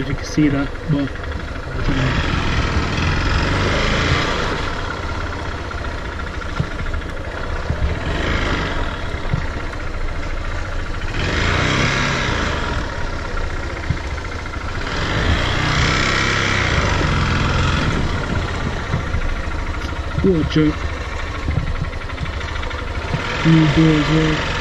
I can see that, but What a joke. New door as well.